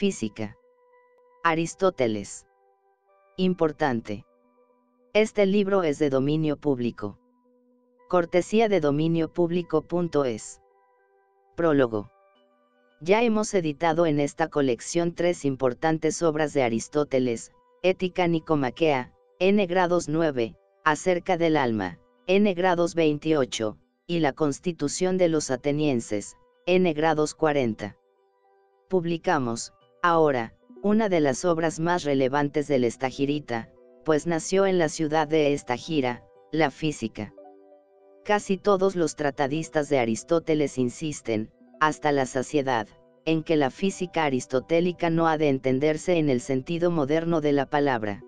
Física. Aristóteles. Importante. Este libro es de dominio público. Cortesía de dominio.público.es. Prólogo. Ya hemos editado en esta colección tres importantes obras de Aristóteles, Ética Nicomaquea, N grados 9, acerca del alma, N grados 28, y la Constitución de los Atenienses, N grados 40. Publicamos, ahora, una de las obras más relevantes del Estagirita, pues nació en la ciudad de Estagira, la física. Casi todos los tratadistas de Aristóteles insisten, hasta la saciedad, en que la física aristotélica no ha de entenderse en el sentido moderno de la palabra.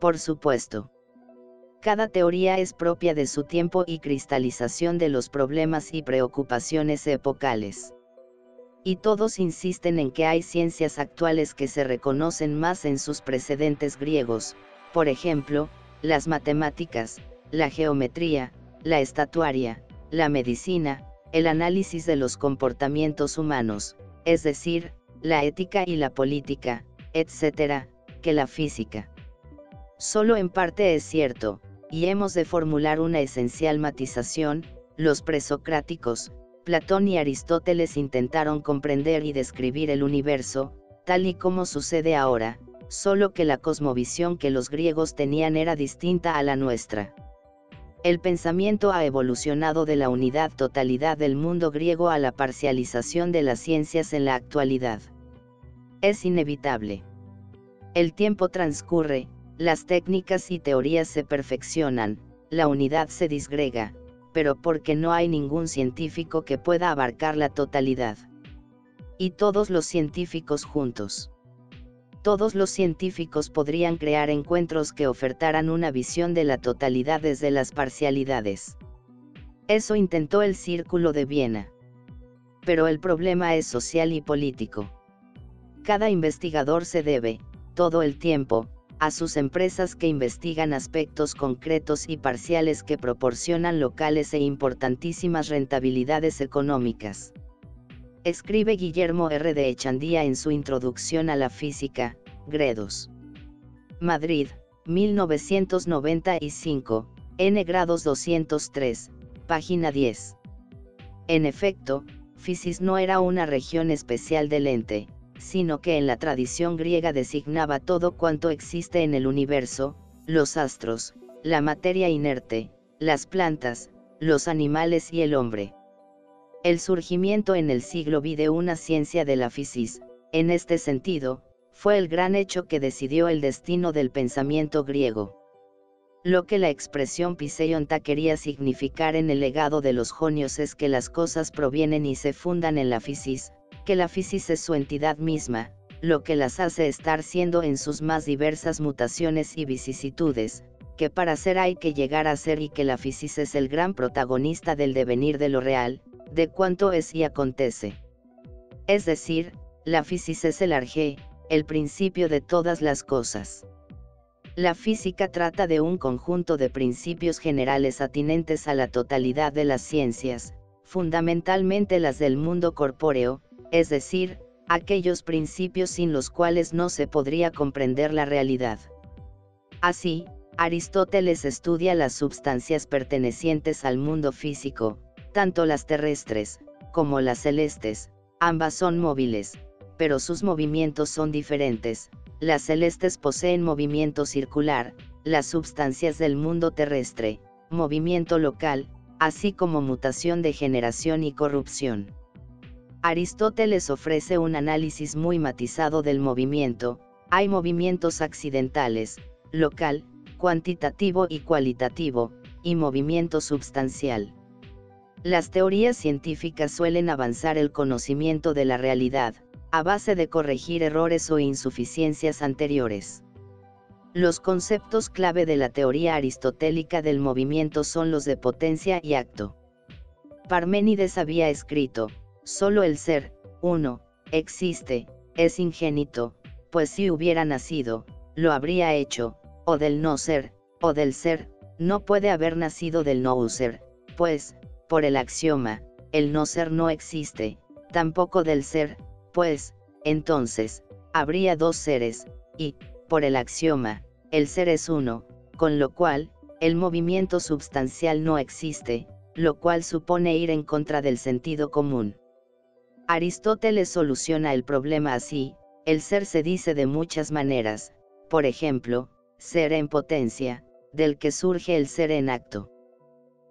Por supuesto. Cada teoría es propia de su tiempo y cristalización de los problemas y preocupaciones epocales. Y todos insisten en que hay ciencias actuales que se reconocen más en sus precedentes griegos, por ejemplo, las matemáticas, la geometría, la estatuaria, la medicina, el análisis de los comportamientos humanos, es decir, la ética y la política, etc., que la física. Solo en parte es cierto, y hemos de formular una esencial matización, los presocráticos, Platón y Aristóteles intentaron comprender y describir el universo, tal y como sucede ahora, solo que la cosmovisión que los griegos tenían era distinta a la nuestra. El pensamiento ha evolucionado de la unidad-totalidad del mundo griego a la parcialización de las ciencias en la actualidad. Es inevitable. El tiempo transcurre, las técnicas y teorías se perfeccionan, la unidad se disgrega, pero porque no hay ningún científico que pueda abarcar la totalidad. Y todos los científicos juntos todos los científicos podrían crear encuentros que ofertaran una visión de la totalidad desde las parcialidades. Eso intentó el Círculo de Viena. Pero el problema es social y político. Cada investigador se debe, todo el tiempo, a sus empresas que investigan aspectos concretos y parciales que proporcionan locales e importantísimas rentabilidades económicas. Escribe Guillermo R. de Echandía en su Introducción a la Física, Gredos. Madrid, 1995, N grados 203, página 10. En efecto, Fisis no era una región especial del ente, sino que en la tradición griega designaba todo cuanto existe en el universo, los astros, la materia inerte, las plantas, los animales y el hombre. El surgimiento en el siglo V de una ciencia de la fisis, en este sentido, fue el gran hecho que decidió el destino del pensamiento griego. Lo que la expresión Piseionta quería significar en el legado de los jonios es que las cosas provienen y se fundan en la fisis, que la fisis es su entidad misma, lo que las hace estar siendo en sus más diversas mutaciones y vicisitudes, que para ser hay que llegar a ser y que la fisis es el gran protagonista del devenir de lo real, de cuanto es y acontece. Es decir, la fisis es el arjé, el principio de todas las cosas. La física trata de un conjunto de principios generales atinentes a la totalidad de las ciencias, fundamentalmente las del mundo corpóreo, es decir, aquellos principios sin los cuales no se podría comprender la realidad. Así, Aristóteles estudia las substancias pertenecientes al mundo físico, tanto las terrestres, como las celestes, ambas son móviles, pero sus movimientos son diferentes, las celestes poseen movimiento circular, las substancias del mundo terrestre, movimiento local, así como mutación de generación y corrupción. Aristóteles ofrece un análisis muy matizado del movimiento, hay movimientos accidentales, local, cuantitativo y cualitativo, y movimiento substancial. Las teorías científicas suelen avanzar el conocimiento de la realidad, a base de corregir errores o insuficiencias anteriores. Los conceptos clave de la teoría aristotélica del movimiento son los de potencia y acto. Parménides había escrito, solo el ser, uno, existe, es ingénito, pues si hubiera nacido, lo habría hecho, o del no ser, o del ser, no puede haber nacido del no ser, pues, por el axioma, el no ser no existe, tampoco del ser, pues, entonces, habría dos seres, y, por el axioma, el ser es uno, con lo cual, el movimiento substancial no existe, lo cual supone ir en contra del sentido común. Aristóteles soluciona el problema así, el ser se dice de muchas maneras, por ejemplo, ser en potencia, del que surge el ser en acto.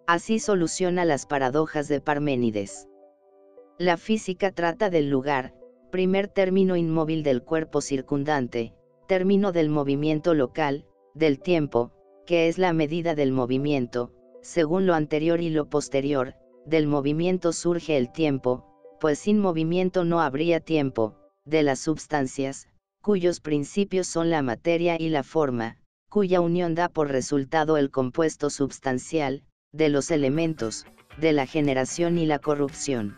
Así soluciona las paradojas de Parménides. La física trata del lugar, primer término inmóvil del cuerpo circundante, término del movimiento local, del tiempo, que es la medida del movimiento, según lo anterior y lo posterior, del movimiento surge el tiempo, pues sin movimiento no habría tiempo, de las substancias, cuyos principios son la materia y la forma, cuya unión da por resultado el compuesto substancial, de los elementos, de la generación y la corrupción.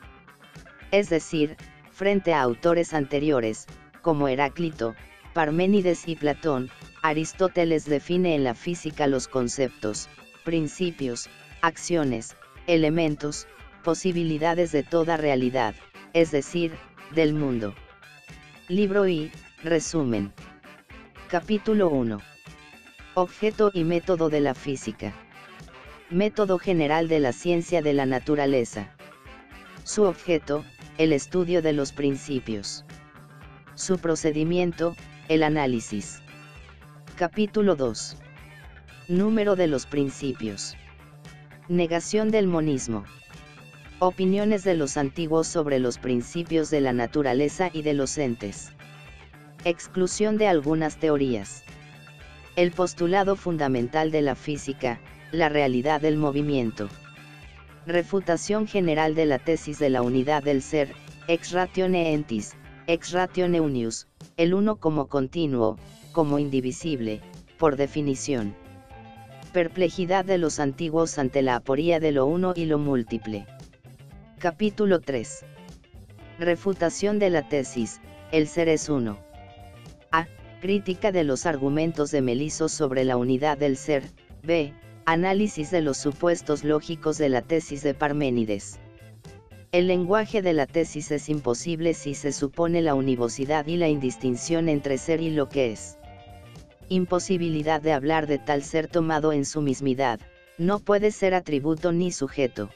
Es decir, frente a autores anteriores, como Heráclito, Parménides y Platón, Aristóteles define en la física los conceptos, principios, acciones, elementos, posibilidades de toda realidad, es decir, del mundo. Libro y, resumen. Capítulo 1. Objeto y método de la física. Método general de la ciencia de la naturaleza. Su objeto, el estudio de los principios. Su procedimiento, el análisis. Capítulo 2. Número de los principios. Negación del monismo. Opiniones de los antiguos sobre los principios de la naturaleza y de los entes. Exclusión de algunas teorías. El postulado fundamental de la física, la realidad del movimiento. Refutación general de la tesis de la unidad del ser, ex ratione entis, ex ratione unius, el uno como continuo, como indivisible, por definición. Perplejidad de los antiguos ante la aporía de lo uno y lo múltiple. Capítulo 3. Refutación de la tesis, el ser es uno. A. Crítica de los argumentos de Meliso sobre la unidad del ser. B. Análisis de los supuestos lógicos de la tesis de Parménides. El lenguaje de la tesis es imposible si se supone la univocidad y la indistinción entre ser y lo que es imposibilidad de hablar de tal ser tomado en su mismidad, no puede ser atributo ni sujeto.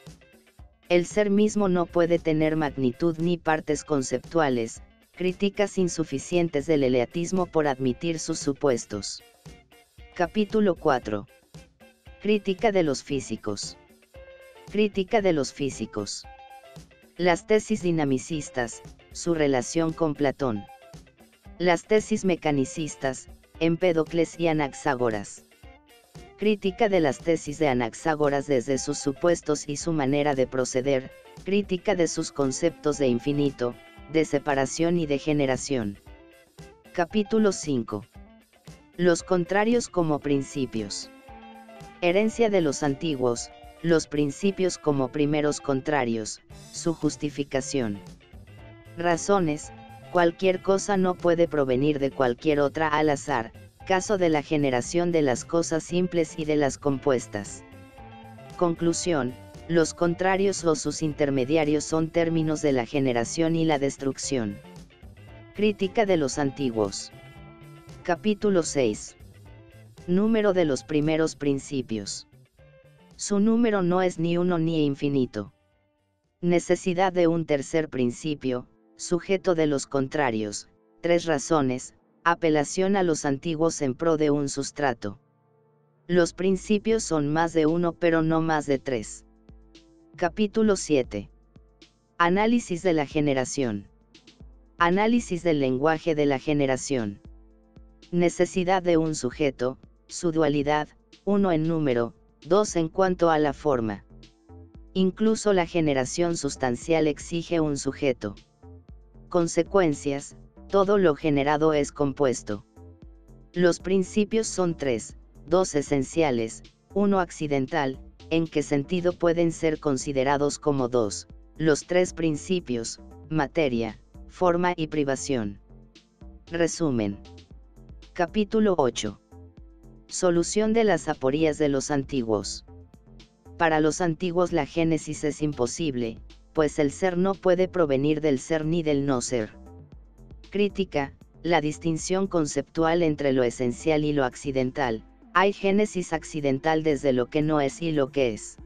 El ser mismo no puede tener magnitud ni partes conceptuales, críticas insuficientes del eleatismo por admitir sus supuestos. Capítulo 4. Crítica de los físicos. Crítica de los físicos. Las tesis dinamicistas, su relación con Platón. Las tesis mecanicistas, Empédocles y Anaxágoras. Crítica de las tesis de Anaxágoras desde sus supuestos y su manera de proceder, crítica de sus conceptos de infinito, de separación y de generación. Capítulo 5. Los contrarios como principios. Herencia de los antiguos, los principios como primeros contrarios, su justificación. Razones, Cualquier cosa no puede provenir de cualquier otra al azar, caso de la generación de las cosas simples y de las compuestas. Conclusión, los contrarios o sus intermediarios son términos de la generación y la destrucción. Crítica de los antiguos. Capítulo 6. Número de los primeros principios. Su número no es ni uno ni infinito. Necesidad de un tercer principio, sujeto de los contrarios, tres razones, apelación a los antiguos en pro de un sustrato. Los principios son más de uno pero no más de tres. Capítulo 7. Análisis de la generación. Análisis del lenguaje de la generación. Necesidad de un sujeto, su dualidad, uno en número, dos en cuanto a la forma. Incluso la generación sustancial exige un sujeto. Consecuencias, todo lo generado es compuesto. Los principios son tres, dos esenciales, uno accidental, en qué sentido pueden ser considerados como dos, los tres principios, materia, forma y privación. Resumen. Capítulo 8. Solución de las aporías de los antiguos. Para los antiguos la génesis es imposible, pues el ser no puede provenir del ser ni del no ser. Crítica, la distinción conceptual entre lo esencial y lo accidental. Hay génesis accidental desde lo que no es y lo que es.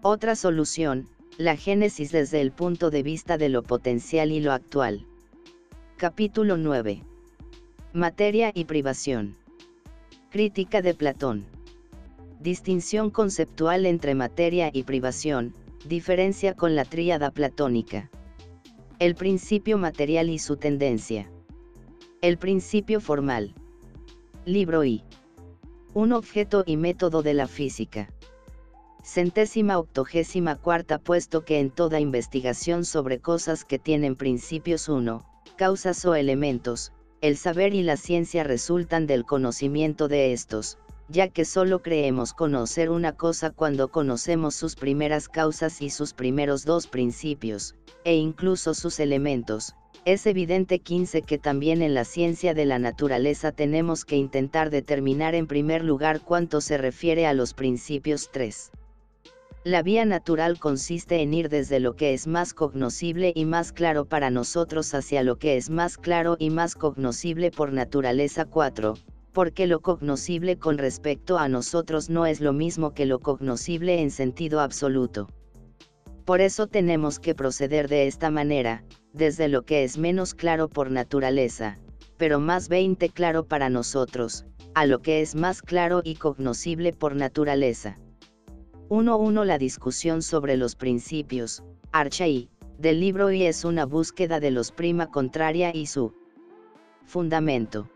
Otra solución, la génesis desde el punto de vista de lo potencial y lo actual. Capítulo 9. Materia y privación. Crítica de Platón. Distinción conceptual entre materia y privación, diferencia con la tríada platónica. El principio material y su tendencia. El principio formal. Libro I. Un objeto y método de la física. Centésima octogésima cuarta puesto que en toda investigación sobre cosas que tienen principios uno, causas o elementos, el saber y la ciencia resultan del conocimiento de estos, ya que solo creemos conocer una cosa cuando conocemos sus primeras causas y sus primeros dos principios, e incluso sus elementos. Es evidente 15 que también en la ciencia de la naturaleza tenemos que intentar determinar en primer lugar cuánto se refiere a los principios 3. La vía natural consiste en ir desde lo que es más cognoscible y más claro para nosotros hacia lo que es más claro y más cognoscible por naturaleza 4, porque lo cognoscible con respecto a nosotros no es lo mismo que lo cognoscible en sentido absoluto. Por eso tenemos que proceder de esta manera, desde lo que es menos claro por naturaleza, pero más 20 claro para nosotros, a lo que es más claro y cognoscible por naturaleza. 1.1 La discusión sobre los principios, Archai, del libro y es una búsqueda de los prima contraria y su fundamento.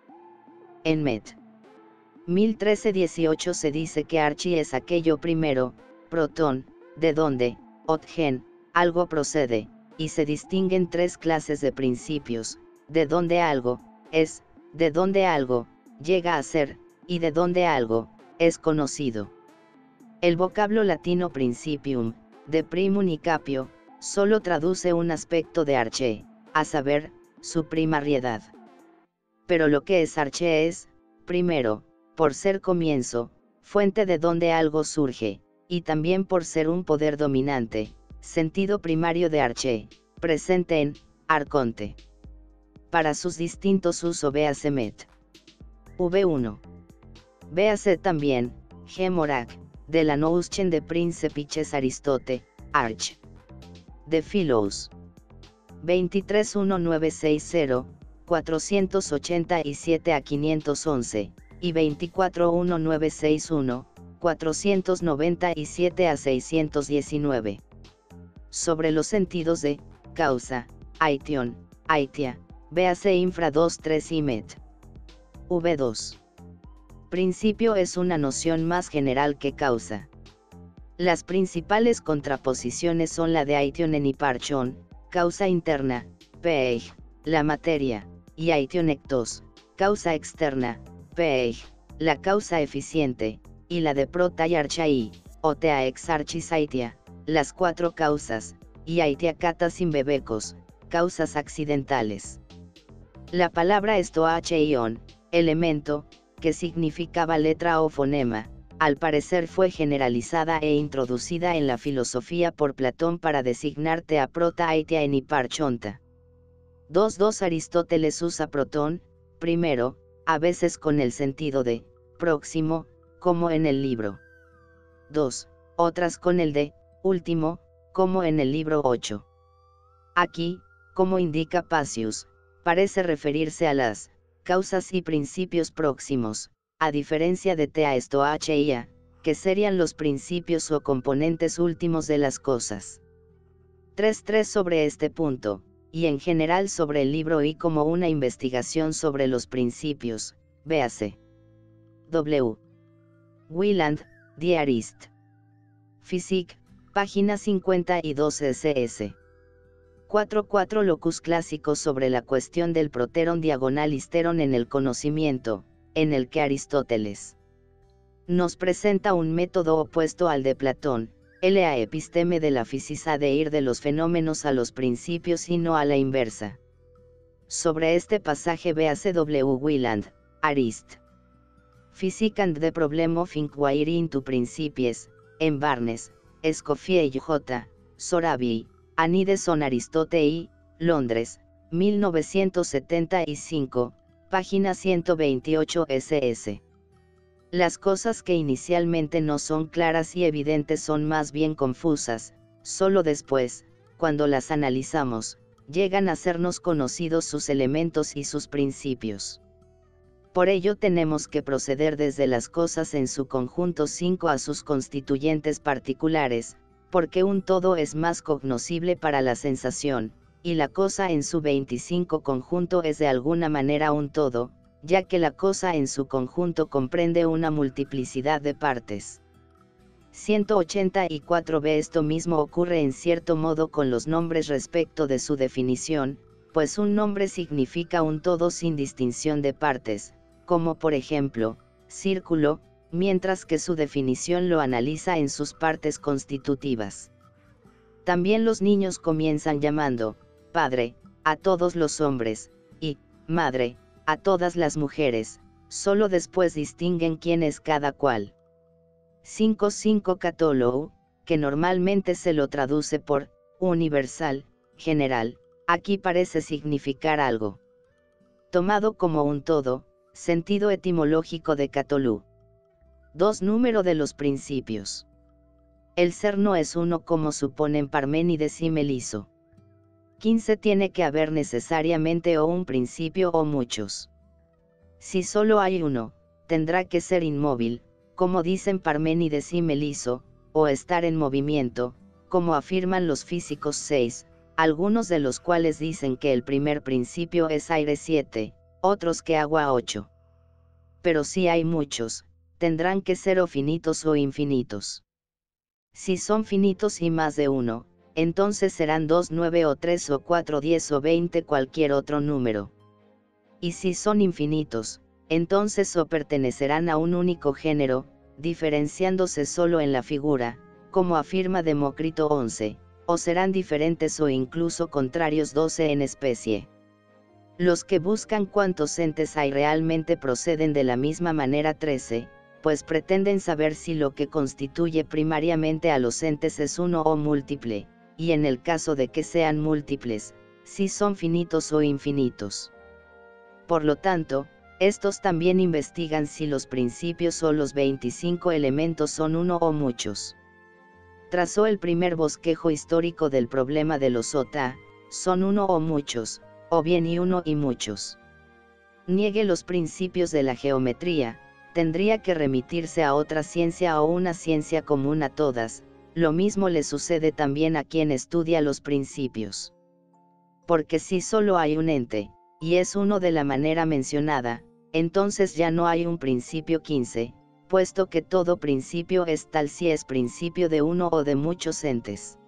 En Met. 1013-18 se dice que Archie es aquello primero, protón, de donde, otgen, algo procede, y se distinguen tres clases de principios, de donde algo, es, de donde algo, llega a ser, y de donde algo, es conocido. El vocablo latino principium, de primum y capio, solo traduce un aspecto de arche, a saber, su primariedad pero lo que es arche es, primero, por ser comienzo, fuente de donde algo surge, y también por ser un poder dominante, sentido primario de arche, presente en, arconte. Para sus distintos usos véase met. V1. Véase también, Gemorac, de la Nouschen de Príncipiches Aristote, Arch. De Philos. 231960, 487 a 511, y 24161, 497 a 619. Sobre los sentidos de, causa, aition, aitia, véase infra 23 y met. V2. Principio es una noción más general que causa. Las principales contraposiciones son la de aition en hiparchon, causa interna, peig, la materia, y aitionectos, causa externa, peig, la causa eficiente, y la de prota y archai, otea ex archisaitia, las cuatro causas, y aitia cata sin bebecos, causas accidentales. La palabra estoacheion, elemento, que significaba letra o fonema, al parecer fue generalizada e introducida en la filosofía por Platón para designar teaprota aitia en hiparchonta. 2.2 Aristóteles usa protón, primero, a veces con el sentido de, próximo, como en el libro 2, otras con el de, último, como en el libro 8. Aquí, como indica Pacius, parece referirse a las causas y principios próximos, a diferencia de tea esto que serían los principios o componentes últimos de las cosas. 3.3 sobre este punto, y en general sobre el libro y como una investigación sobre los principios, véase. W. Wieland, Diarist. Physique, página 52 SS. 4.4 Locus clásicos sobre la cuestión del proteron diagonal histeron en el conocimiento, en el que Aristóteles nos presenta un método opuesto al de Platón, la episteme de la física de ir de los fenómenos a los principios y no a la inversa. Sobre este pasaje véase W. Wieland, Arist. Physique and the Problem of Inquiry into Principies, en Barnes, Escoffier J. Sorabi, Anides on Aristotle y, Londres, 1975, página 128 SS. Las cosas que inicialmente no son claras y evidentes son más bien confusas, solo después, cuando las analizamos, llegan a sernos conocidos sus elementos y sus principios. Por ello tenemos que proceder desde las cosas en su conjunto 5 a sus constituyentes particulares, porque un todo es más cognoscible para la sensación, y la cosa en su 25 conjunto es de alguna manera un todo, ya que la cosa en su conjunto comprende una multiplicidad de partes. 184b Esto mismo ocurre en cierto modo con los nombres respecto de su definición, pues un nombre significa un todo sin distinción de partes, como por ejemplo, círculo, mientras que su definición lo analiza en sus partes constitutivas. También los niños comienzan llamando, padre, a todos los hombres, y, madre, a todas las mujeres, solo después distinguen quién es cada cual. 5.5 Católou, que normalmente se lo traduce por, universal, general, aquí parece significar algo. Tomado como un todo, sentido etimológico de Catolú. 2. Número de los principios. El ser no es uno como suponen Parménides y Meliso. 15. Tiene que haber necesariamente o un principio o muchos. Si solo hay uno, tendrá que ser inmóvil, como dicen Parménides y Meliso, o estar en movimiento, como afirman los físicos 6, algunos de los cuales dicen que el primer principio es aire 7, otros que agua 8. Pero si hay muchos, tendrán que ser o finitos o infinitos. Si son finitos y más de uno, entonces serán 2, 9 o 3 o 4, 10 o 20 cualquier otro número. Y si son infinitos, entonces o pertenecerán a un único género, diferenciándose solo en la figura, como afirma Demócrito 11, o serán diferentes o incluso contrarios 12 en especie. Los que buscan cuántos entes hay realmente proceden de la misma manera 13, pues pretenden saber si lo que constituye primariamente a los entes es uno o múltiple, y en el caso de que sean múltiples, si son finitos o infinitos. Por lo tanto, estos también investigan si los principios o los 25 elementos son uno o muchos. Trazó el primer bosquejo histórico del problema de los OTA, son uno o muchos, o bien y uno y muchos. Niegue los principios de la geometría, tendría que remitirse a otra ciencia o una ciencia común a todas, lo mismo le sucede también a quien estudia los principios. Porque si solo hay un ente, y es uno de la manera mencionada, entonces ya no hay un principio 15, puesto que todo principio es tal si es principio de uno o de muchos entes.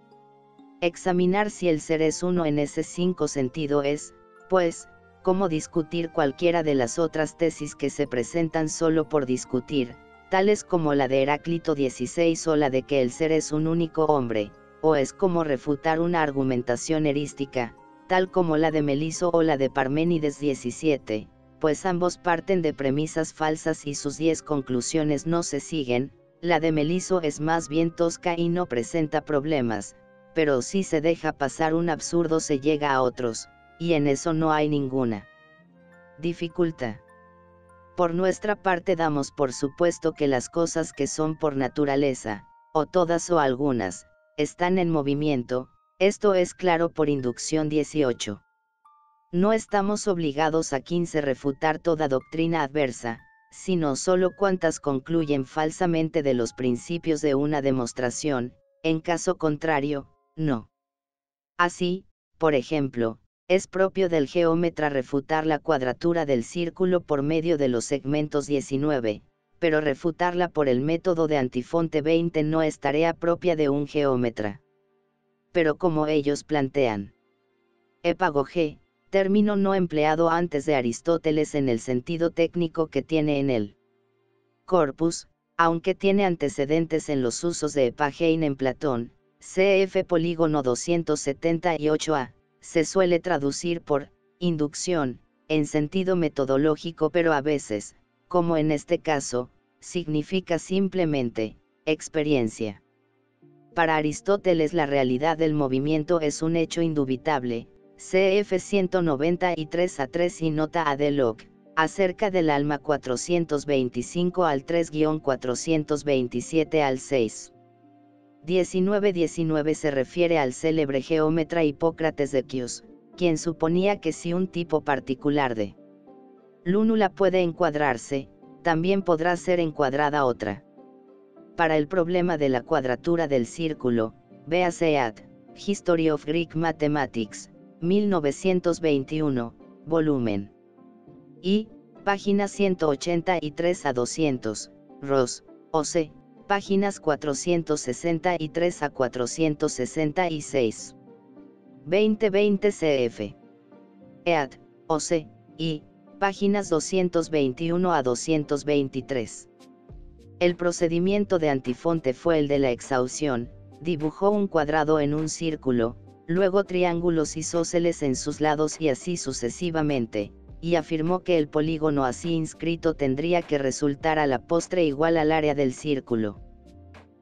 Examinar si el ser es uno en ese cinco sentido es, pues, como discutir cualquiera de las otras tesis que se presentan solo por discutir, tales como la de Heráclito 16 o la de que el ser es un único hombre, o es como refutar una argumentación erística, tal como la de Meliso o la de Parménides 17, pues ambos parten de premisas falsas y sus diez conclusiones no se siguen, la de Meliso es más bien tosca y no presenta problemas, pero si se deja pasar un absurdo se llega a otros, y en eso no hay ninguna dificultad. Por nuestra parte damos por supuesto que las cosas que son por naturaleza, o todas o algunas, están en movimiento, esto es claro por inducción 18. No estamos obligados a 15 refutar toda doctrina adversa, sino solo cuantas concluyen falsamente de los principios de una demostración, en caso contrario, no. Así, por ejemplo, es propio del geómetra refutar la cuadratura del círculo por medio de los segmentos 19, pero refutarla por el método de antifonte 20 no es tarea propia de un geómetra pero como ellos plantean. Epagogé, término no empleado antes de Aristóteles en el sentido técnico que tiene en el corpus, aunque tiene antecedentes en los usos de epagein en Platón, cf. polígono 278a, se suele traducir por inducción, en sentido metodológico pero a veces, como en este caso, significa simplemente experiencia. Para Aristóteles la realidad del movimiento es un hecho indubitable, CF 193 a 3 y nota a Deloc, acerca del alma 425 al 3-427 al 6. 1919 se refiere al célebre geómetra Hipócrates de Chios, quien suponía que si un tipo particular de lúnula puede encuadrarse, también podrá ser encuadrada otra. Para el problema de la cuadratura del círculo, véase at History of Greek Mathematics, 1921, volumen. Y, páginas 183 a 200, Ross, O.C., páginas 463 a 466. 2020 CF. EAD, OC, y, páginas 221 a 223. El procedimiento de Antifonte fue el de la exhaustión, dibujó un cuadrado en un círculo, luego triángulos isósceles en sus lados y así sucesivamente, y afirmó que el polígono así inscrito tendría que resultar a la postre igual al área del círculo.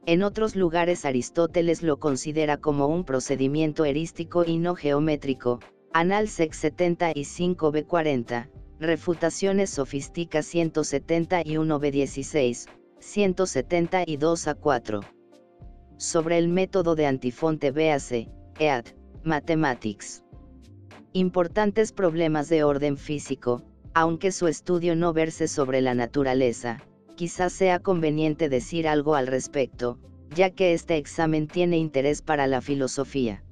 En otros lugares Aristóteles lo considera como un procedimiento erístico y no geométrico, Anal Sex 75 B40, Refutaciones Sofísticas 171 B16, 172 a 4. Sobre el método de Antifonte véase, EAD, Mathematics. Importantes problemas de orden físico, aunque su estudio no verse sobre la naturaleza, quizás sea conveniente decir algo al respecto, ya que este examen tiene interés para la filosofía.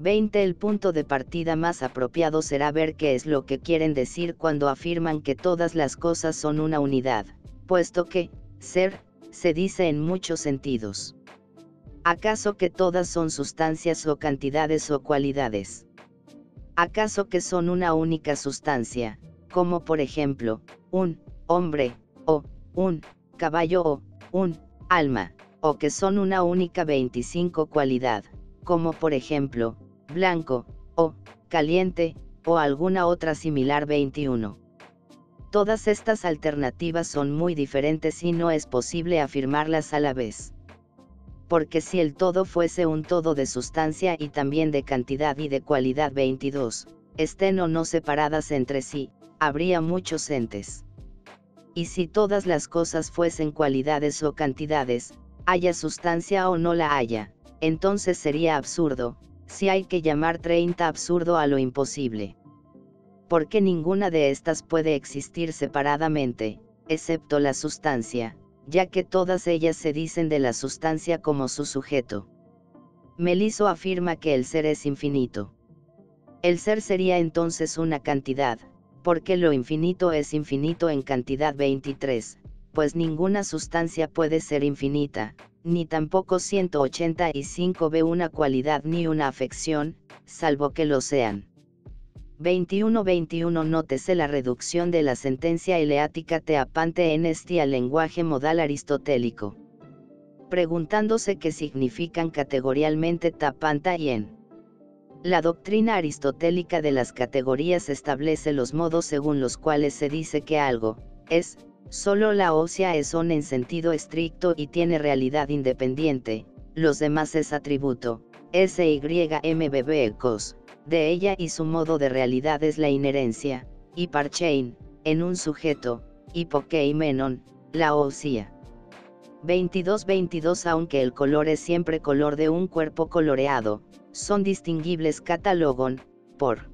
20. El punto de partida más apropiado será ver qué es lo que quieren decir cuando afirman que todas las cosas son una unidad, puesto que, ser, se dice en muchos sentidos. ¿Acaso que todas son sustancias o cantidades o cualidades? ¿Acaso que son una única sustancia, como por ejemplo, un hombre, o un caballo o un alma, o que son una única 25 cualidad, como por ejemplo, blanco, o caliente, o alguna otra similar 21? Todas estas alternativas son muy diferentes y no es posible afirmarlas a la vez porque si el todo fuese un todo de sustancia y también de cantidad y de cualidad 22, estén o no separadas entre sí, habría muchos entes. Y si todas las cosas fuesen cualidades o cantidades, haya sustancia o no la haya, entonces sería absurdo, si hay que llamar 30 absurdo a lo imposible. Porque ninguna de estas puede existir separadamente, excepto la sustancia, ya que todas ellas se dicen de la sustancia como su sujeto. Meliso afirma que el ser es infinito. El ser sería entonces una cantidad, porque lo infinito es infinito en cantidad 23, pues ninguna sustancia puede ser infinita, ni tampoco 185 ve una cualidad ni una afección, salvo que lo sean. 21-21 Nótese la reducción de la sentencia eleática teapante en este al lenguaje modal aristotélico. Preguntándose qué significan categorialmente tapanta y en. La doctrina aristotélica de las categorías establece los modos según los cuales se dice que algo, es, solo la ósea es on en sentido estricto y tiene realidad independiente, los demás es atributo, SYMBB cos de ella y su modo de realidad es la inherencia, y parchein, en un sujeto, hipokeimenon, la osía. 22-22 Aunque el color es siempre color de un cuerpo coloreado, son distinguibles catalogon, por.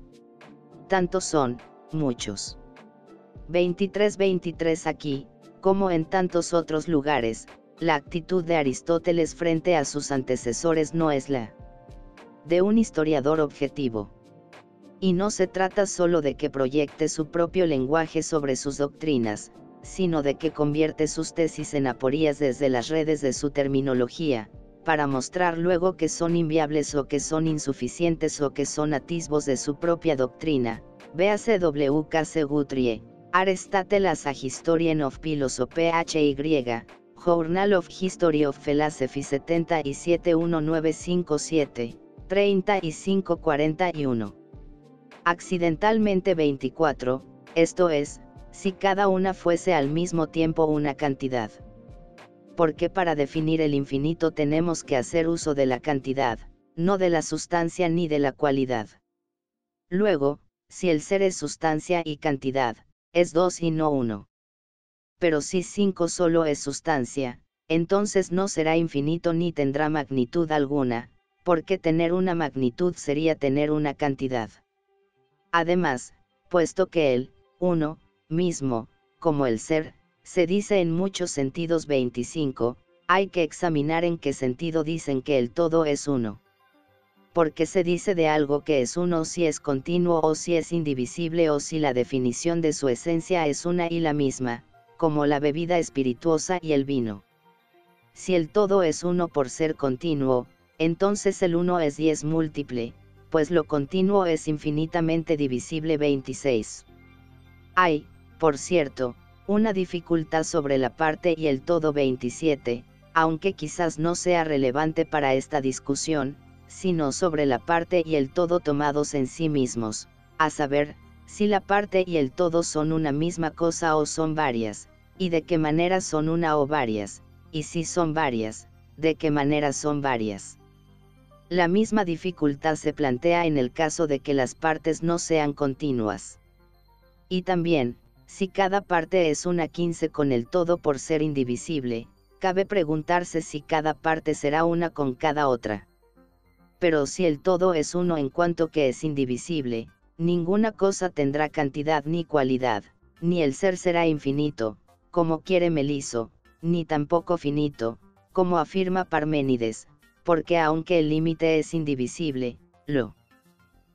Tanto son, muchos. 23-23 Aquí, como en tantos otros lugares, la actitud de Aristóteles frente a sus antecesores no es la de un historiador objetivo. Y no se trata solo de que proyecte su propio lenguaje sobre sus doctrinas, sino de que convierte sus tesis en aporías desde las redes de su terminología, para mostrar luego que son inviables o que son insuficientes o que son atisbos de su propia doctrina. Véase W.K.C. Guthrie, Aristoteles a Historian of Philosophy H.Y., Journal of History of Philosophy 771957. 35-41. Accidentalmente 24, esto es, si cada una fuese al mismo tiempo una cantidad. Porque para definir el infinito tenemos que hacer uso de la cantidad, no de la sustancia ni de la cualidad. Luego, si el ser es sustancia y cantidad, es dos y no uno. Pero si cinco solo es sustancia, entonces no será infinito ni tendrá magnitud alguna, porque tener una magnitud sería tener una cantidad. Además, puesto que el, uno, mismo, como el ser, se dice en muchos sentidos 25, hay que examinar en qué sentido dicen que el todo es uno. Porque se dice de algo que es uno si es continuo o si es indivisible o si la definición de su esencia es una y la misma, como la bebida espirituosa y el vino. Si el todo es uno por ser continuo, entonces el uno es diez múltiple, pues lo continuo es infinitamente divisible 26. Hay, por cierto, una dificultad sobre la parte y el todo 27, aunque quizás no sea relevante para esta discusión, sino sobre la parte y el todo tomados en sí mismos, a saber, si la parte y el todo son una misma cosa o son varias, y de qué manera son una o varias, y si son varias, de qué manera son varias. La misma dificultad se plantea en el caso de que las partes no sean continuas. Y también, si cada parte es una quince con el todo por ser indivisible, cabe preguntarse si cada parte será una con cada otra. Pero si el todo es uno en cuanto que es indivisible, ninguna cosa tendrá cantidad ni cualidad, ni el ser será infinito, como quiere Meliso, ni tampoco finito, como afirma Parménides, porque aunque el límite es indivisible, lo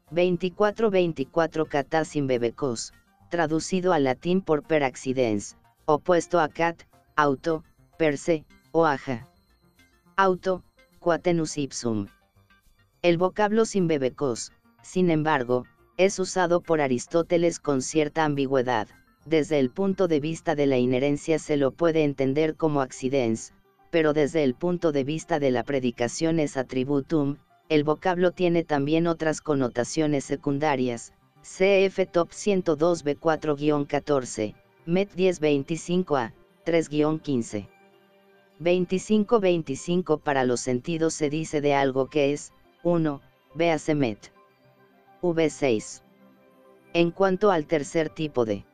24-24 sin bebecos, traducido al latín por per accidens, opuesto a cat, auto, per se, o aja. Auto, quatenus ipsum. El vocablo sin bebecos, sin embargo, es usado por Aristóteles con cierta ambigüedad. Desde el punto de vista de la inherencia se lo puede entender como accidens, pero desde el punto de vista de la predicación es attributum, el vocablo tiene también otras connotaciones secundarias, CF Top 102B4-14, MET 1025A, 3-15. 25-25 para los sentidos se dice de algo que es, 1, véase MET. V6. En cuanto al tercer tipo de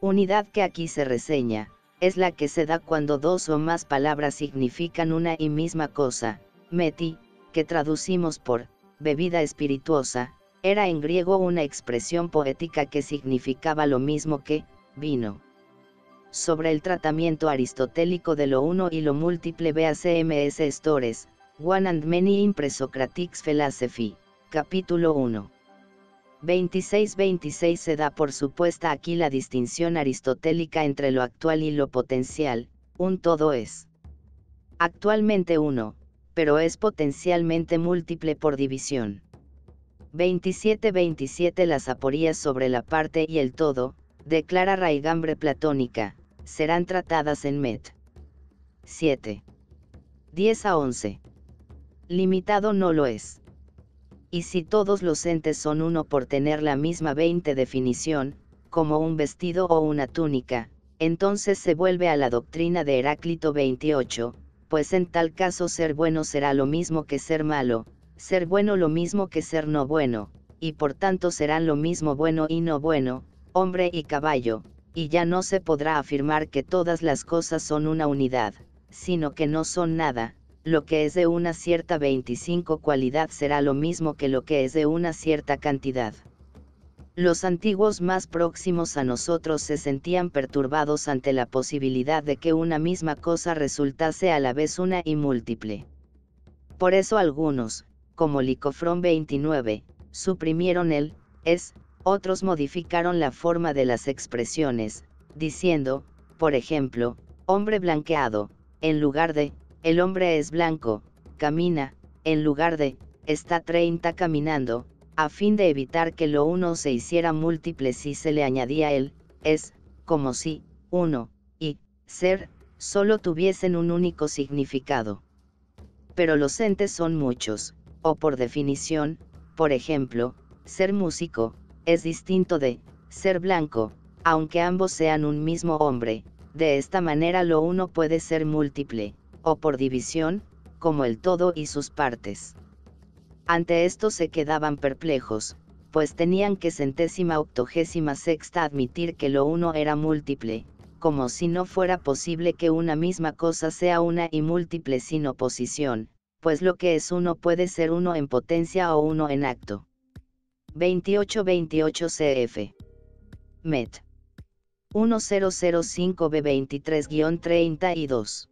unidad que aquí se reseña, es la que se da cuando dos o más palabras significan una y misma cosa, meti, que traducimos por, bebida espirituosa, era en griego una expresión poética que significaba lo mismo que, vino. Sobre el tratamiento aristotélico de lo uno y lo múltiple vea CMS Stores, One and Many in Presocratics Philosophy, capítulo 1. 26-26 se da por supuesta aquí la distinción aristotélica entre lo actual y lo potencial, un todo es actualmente uno, pero es potencialmente múltiple por división. 27-27 Las aporías sobre la parte y el todo, declara raigambre platónica, serán tratadas en Met. 7. 10 a 11. Limitado no lo es y si todos los entes son uno por tener la misma 20 definición, como un vestido o una túnica, entonces se vuelve a la doctrina de Heráclito 28, pues en tal caso ser bueno será lo mismo que ser malo, ser bueno lo mismo que ser no bueno, y por tanto serán lo mismo bueno y no bueno, hombre y caballo, y ya no se podrá afirmar que todas las cosas son una unidad, sino que no son nada, lo que es de una cierta 25 cualidad será lo mismo que lo que es de una cierta cantidad. Los antiguos más próximos a nosotros se sentían perturbados ante la posibilidad de que una misma cosa resultase a la vez una y múltiple. Por eso algunos, como Licofrón 29, suprimieron el es, otros modificaron la forma de las expresiones, diciendo, por ejemplo, hombre blanqueado, en lugar de el hombre es blanco, camina, en lugar de, está 30 caminando, a fin de evitar que lo uno se hiciera múltiple si se le añadía el, es, como si, uno, y, ser, solo tuviesen un único significado. Pero los entes son muchos, o por definición, por ejemplo, ser músico, es distinto de, ser blanco, aunque ambos sean un mismo hombre, de esta manera lo uno puede ser múltiple, o por división, como el todo y sus partes. Ante esto se quedaban perplejos, pues tenían que centésima octogésima sexta admitir que lo uno era múltiple, como si no fuera posible que una misma cosa sea una y múltiple sin oposición, pues lo que es uno puede ser uno en potencia o uno en acto. 2828 CF. Met. 1005B23-32.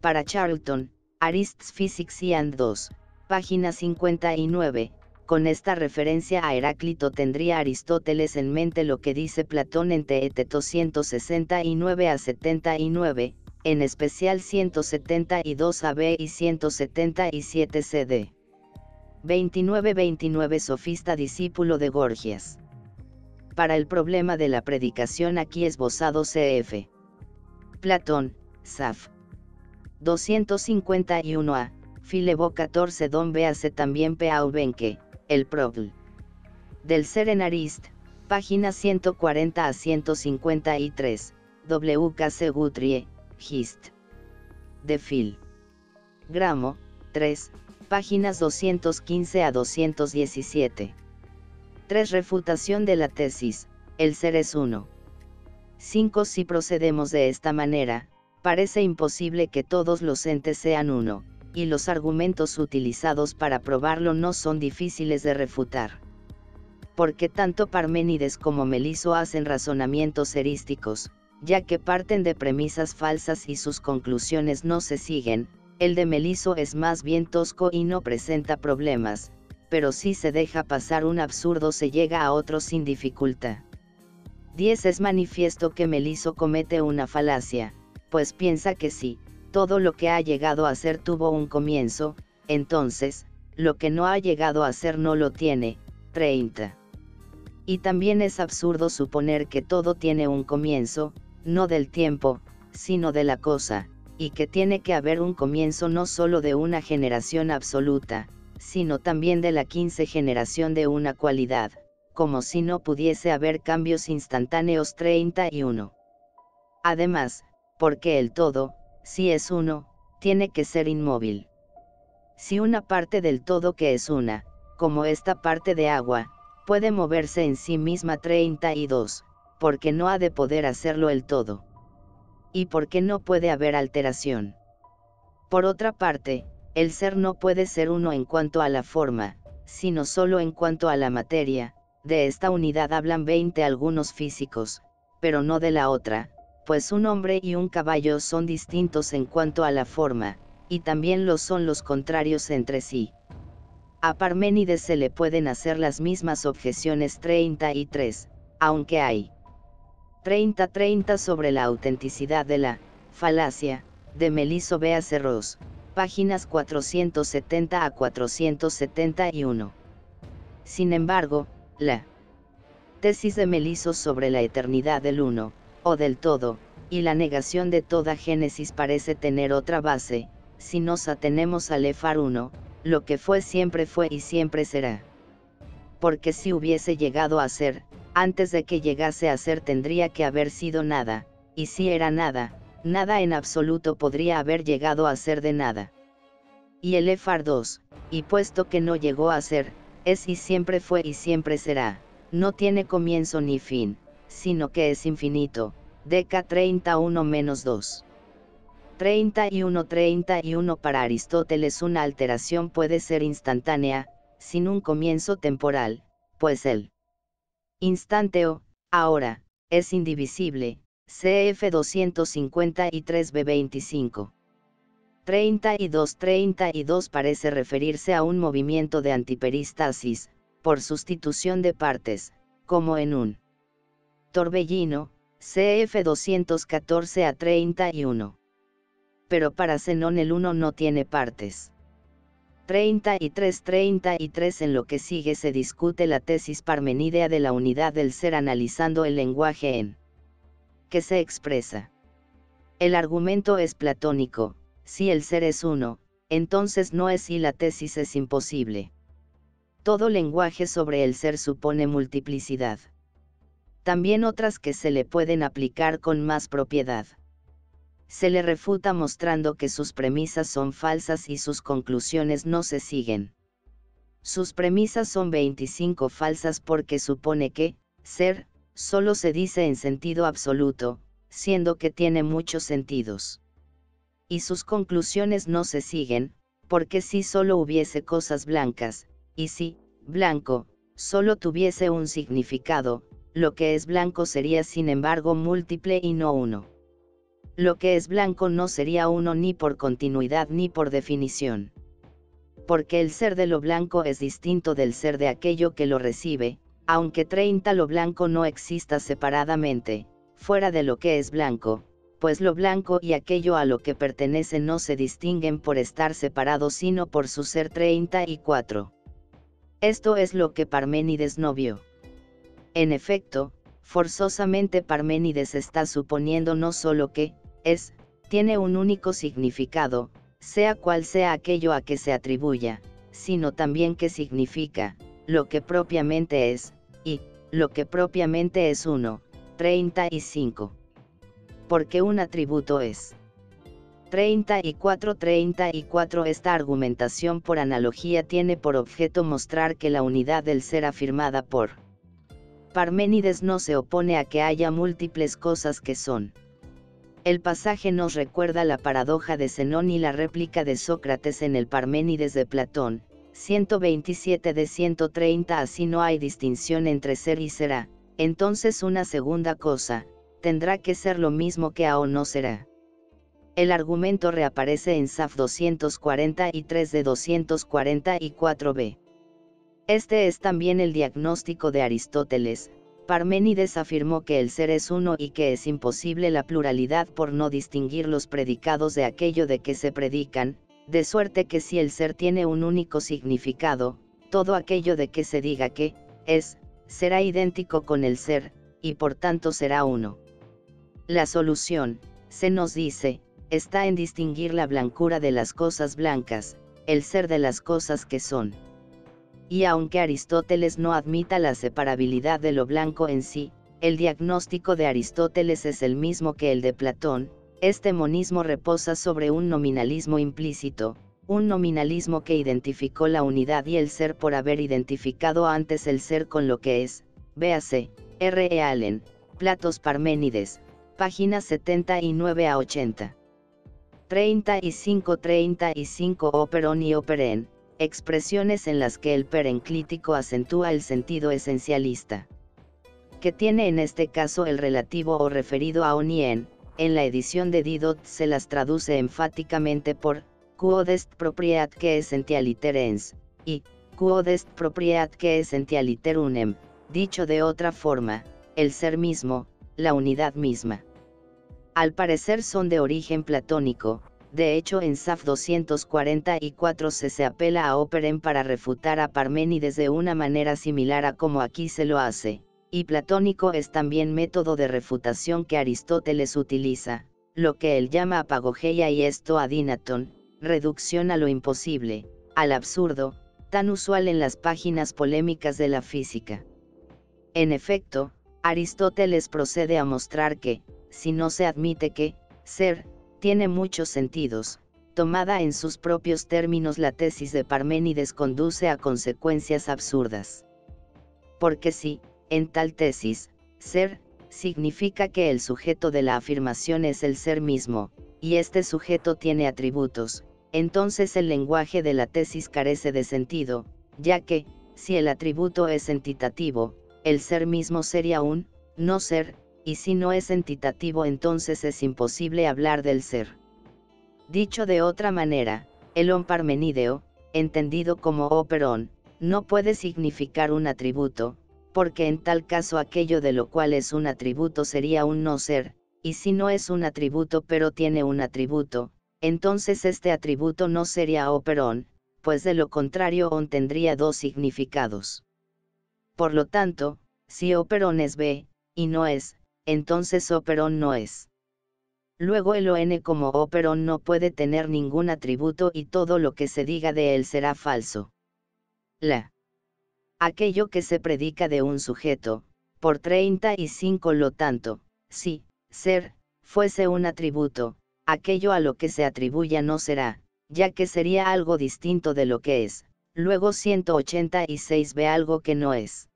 Para Charlton, Arists Physics y and 2, página 59, con esta referencia a Heráclito tendría Aristóteles en mente lo que dice Platón en Teeteto 169 a 79, en especial 172 AB y 177 CD. 29-29 Sofista discípulo de Gorgias. Para el problema de la predicación aquí esbozado CF. Platón, Saf. 251a, Filebo 14 Don Bease también Peau Benke el PROBL. Del Serenarist, página 140 a 153, WKC Gutrie, Hist. De Phil. Gramo, 3, páginas 215 a 217. 3. Refutación de la tesis, el ser es uno. 5. Si procedemos de esta manera, parece imposible que todos los entes sean uno, y los argumentos utilizados para probarlo no son difíciles de refutar. Porque tanto Parménides como Meliso hacen razonamientos erísticos, ya que parten de premisas falsas y sus conclusiones no se siguen, el de Meliso es más bien tosco y no presenta problemas, pero si se deja pasar un absurdo se llega a otro sin dificultad. 10 Es manifiesto que Meliso comete una falacia, pues piensa que sí, todo lo que ha llegado a ser tuvo un comienzo, entonces, lo que no ha llegado a ser no lo tiene. 30. Y también es absurdo suponer que todo tiene un comienzo, no del tiempo, sino de la cosa, y que tiene que haber un comienzo no solo de una generación absoluta, sino también de la quince generación de una cualidad, como si no pudiese haber cambios instantáneos 31. Además, porque el todo, si es uno, tiene que ser inmóvil. Si una parte del todo que es una, como esta parte de agua, puede moverse en sí misma 32, porque no ha de poder hacerlo el todo. Y porque no puede haber alteración. Por otra parte, el ser no puede ser uno en cuanto a la forma, sino solo en cuanto a la materia, de esta unidad hablan 20 algunos físicos, pero no de la otra, pues un hombre y un caballo son distintos en cuanto a la forma, y también lo son los contrarios entre sí. A Parménides se le pueden hacer las mismas objeciones 33, aunque hay 30-30 sobre la autenticidad de la falacia, de Meliso Bea Cerros, páginas 470 a 471. Sin embargo, la tesis de Meliso sobre la eternidad del uno, o del todo, y la negación de toda génesis parece tener otra base, si nos atenemos al Efar 1, lo que fue siempre fue y siempre será. Porque si hubiese llegado a ser, antes de que llegase a ser tendría que haber sido nada, y si era nada, nada en absoluto podría haber llegado a ser de nada. Y el Efar 2, y puesto que no llegó a ser, es y siempre fue y siempre será, no tiene comienzo ni fin, sino que es infinito, Deca 31 menos 2. 31 31 para Aristóteles una alteración puede ser instantánea, sin un comienzo temporal, pues el instante ahora, es indivisible, CF 253 B25. 32 32 parece referirse a un movimiento de antiperistasis, por sustitución de partes, como en un torbellino, CF 214 a 31. Pero para Zenón el 1 no tiene partes. 33 33 en lo que sigue se discute la tesis parmenidea de la unidad del ser analizando el lenguaje en que se expresa. El argumento es platónico, si el ser es uno, entonces no es y la tesis es imposible. Todo lenguaje sobre el ser supone multiplicidad también otras que se le pueden aplicar con más propiedad. Se le refuta mostrando que sus premisas son falsas y sus conclusiones no se siguen. sus premisas son 25 falsas porque supone que, ser, solo se dice en sentido absoluto, siendo que tiene muchos sentidos. Y sus conclusiones no se siguen, porque si solo hubiese cosas blancas, y si, blanco, solo tuviese un significado, lo que es blanco sería sin embargo múltiple y no uno. Lo que es blanco no sería uno ni por continuidad ni por definición. Porque el ser de lo blanco es distinto del ser de aquello que lo recibe, aunque 30 lo blanco no exista separadamente, fuera de lo que es blanco, pues lo blanco y aquello a lo que pertenece no se distinguen por estar separados sino por su ser 34. Esto es lo que Parménides no vio. En efecto, forzosamente Parménides está suponiendo no solo que, es, tiene un único significado, sea cual sea aquello a que se atribuya, sino también que significa, lo que propiamente es, y, lo que propiamente es uno, 35. Porque un atributo es. 34 34 Esta argumentación por analogía tiene por objeto mostrar que la unidad del ser afirmada por Parménides no se opone a que haya múltiples cosas que son. El pasaje nos recuerda la paradoja de Zenón y la réplica de Sócrates en el Parménides de Platón, 127 de 130 Así no hay distinción entre ser y será, entonces una segunda cosa, tendrá que ser lo mismo que a o no será. El argumento reaparece en SAF 243 de 244b. Este es también el diagnóstico de Aristóteles. Parménides afirmó que el ser es uno y que es imposible la pluralidad por no distinguir los predicados de aquello de que se predican, de suerte que si el ser tiene un único significado, todo aquello de que se diga que, es, será idéntico con el ser, y por tanto será uno. La solución, se nos dice, está en distinguir la blancura de las cosas blancas, el ser de las cosas que son y aunque Aristóteles no admita la separabilidad de lo blanco en sí, el diagnóstico de Aristóteles es el mismo que el de Platón, este monismo reposa sobre un nominalismo implícito, un nominalismo que identificó la unidad y el ser por haber identificado antes el ser con lo que es, véase, R. E. Allen, Platos Parménides, páginas 79 a 80. 35-35 Operon y Operen, expresiones en las que el perenclítico acentúa el sentido esencialista. Que tiene en este caso el relativo o referido a onien, en la edición de Didot se las traduce enfáticamente por, quodest propriat que essentialiterens, y, quodest propriat que essentialiterunem, dicho de otra forma, el ser mismo, la unidad misma. Al parecer son de origen platónico, de hecho en SAF 244 se apela a Operen para refutar a Parménides de una manera similar a como aquí se lo hace, y platónico es también método de refutación que Aristóteles utiliza, lo que él llama apagogeia y esto adinaton, reducción a lo imposible, al absurdo, tan usual en las páginas polémicas de la física. En efecto, Aristóteles procede a mostrar que, si no se admite que, ser, tiene muchos sentidos. Tomada en sus propios términos la tesis de Parménides conduce a consecuencias absurdas. Porque si, en tal tesis, ser, significa que el sujeto de la afirmación es el ser mismo, y este sujeto tiene atributos, entonces el lenguaje de la tesis carece de sentido, ya que, si el atributo es entitativo, el ser mismo sería un, no ser, y si no es entitativo entonces es imposible hablar del ser. Dicho de otra manera, el on parmenideo, entendido como operon, no puede significar un atributo, porque en tal caso aquello de lo cual es un atributo sería un no ser, y si no es un atributo pero tiene un atributo, entonces este atributo no sería operon, pues de lo contrario on tendría dos significados. Por lo tanto, si operon es B, y no es, entonces operon no es. Luego el ON como operon no puede tener ningún atributo y todo lo que se diga de él será falso. La. Aquello que se predica de un sujeto, por 35 lo tanto, si, ser, fuese un atributo, aquello a lo que se atribuya no será, ya que sería algo distinto de lo que es, luego 186 ve algo que no es.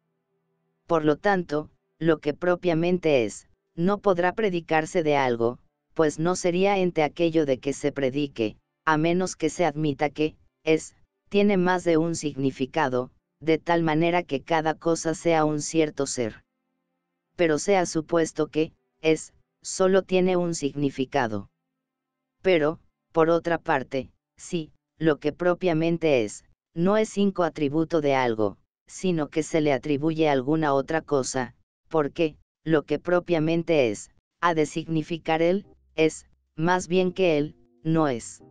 Por lo tanto, lo que propiamente es, no podrá predicarse de algo, pues no sería ente aquello de que se predique, a menos que se admita que, es, tiene más de un significado, de tal manera que cada cosa sea un cierto ser. Pero sea supuesto que, es, solo tiene un significado. Pero, por otra parte, si, lo que propiamente es, no es cinco atributo de algo, sino que se le atribuye alguna otra cosa, porque, lo que propiamente es, ha de significar él, es, más bien que él, no es.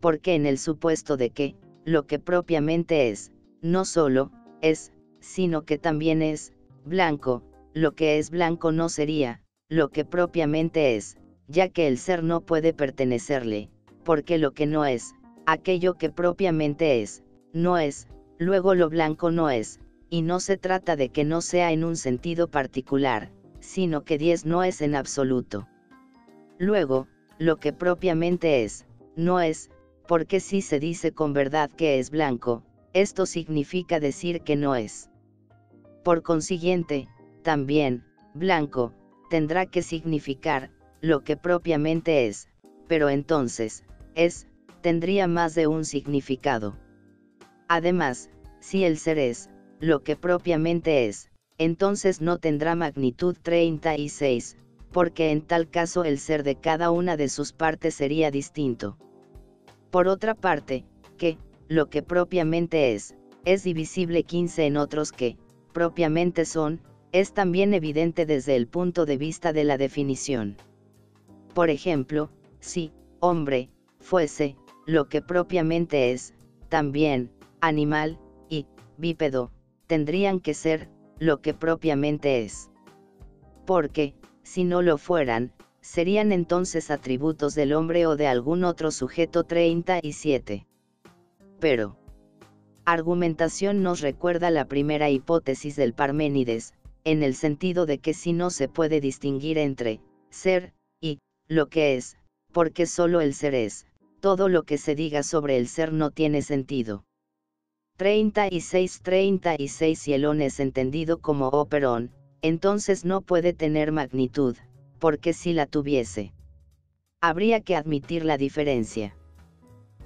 Porque en el supuesto de que, lo que propiamente es, no solo, es, sino que también es, blanco, lo que es blanco no sería, lo que propiamente es, ya que el ser no puede pertenecerle, porque lo que no es, aquello que propiamente es, no es, luego lo blanco no es, y no se trata de que no sea en un sentido particular, sino que 10 no es en absoluto. Luego, lo que propiamente es, no es, porque si se dice con verdad que es blanco, esto significa decir que no es. Por consiguiente, también, blanco, tendrá que significar, lo que propiamente es, pero entonces, es, tendría más de un significado. Además, si el ser es, lo que propiamente es, entonces no tendrá magnitud 36, porque en tal caso el ser de cada una de sus partes sería distinto. Por otra parte, que, lo que propiamente es, es divisible 15 en otros que, propiamente son, es también evidente desde el punto de vista de la definición. Por ejemplo, si, hombre, fuese, lo que propiamente es, también, animal, y, bípedo, tendrían que ser, lo que propiamente es. Porque, si no lo fueran, serían entonces atributos del hombre o de algún otro sujeto 37. Pero, argumentación nos recuerda la primera hipótesis del Parménides, en el sentido de que si no se puede distinguir entre ser y lo que es, porque solo el ser es, todo lo que se diga sobre el ser no tiene sentido. 36 36 y el on es entendido como operón, entonces no puede tener magnitud, porque si la tuviese, habría que admitir la diferencia.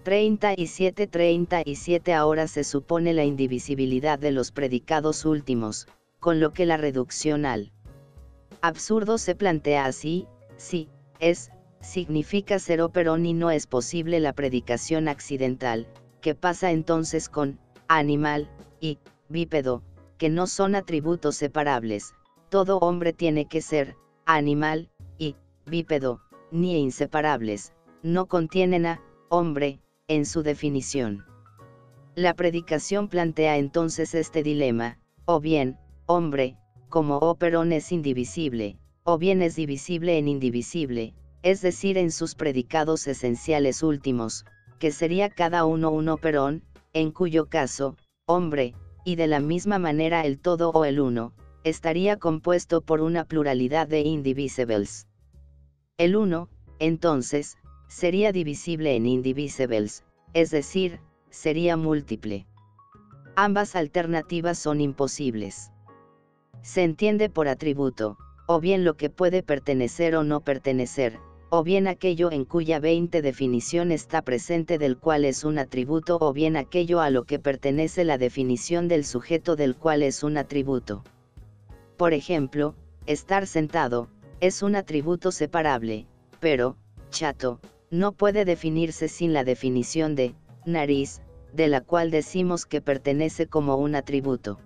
37 37 ahora se supone la indivisibilidad de los predicados últimos, con lo que la reducción al absurdo se plantea así, si, es, significa ser operón y no es posible la predicación accidental, que pasa entonces con, animal, y, bípedo, que no son atributos separables, todo hombre tiene que ser, animal, y, bípedo, ni inseparables, no contienen a, hombre, en su definición. La predicación plantea entonces este dilema, o bien, hombre, como operón es indivisible, o bien es divisible en indivisible, es decir en sus predicados esenciales últimos, que sería cada uno un operón, en cuyo caso, hombre, y de la misma manera el todo o el uno, estaría compuesto por una pluralidad de indivisibles. El 1, entonces, sería divisible en indivisibles, es decir, sería múltiple. Ambas alternativas son imposibles. Se entiende por atributo, o bien lo que puede pertenecer o no pertenecer, o bien aquello en cuya 20 definición está presente del cual es un atributo o bien aquello a lo que pertenece la definición del sujeto del cual es un atributo. Por ejemplo, estar sentado, es un atributo separable, pero, chato, no puede definirse sin la definición de, nariz, de la cual decimos que pertenece como un atributo.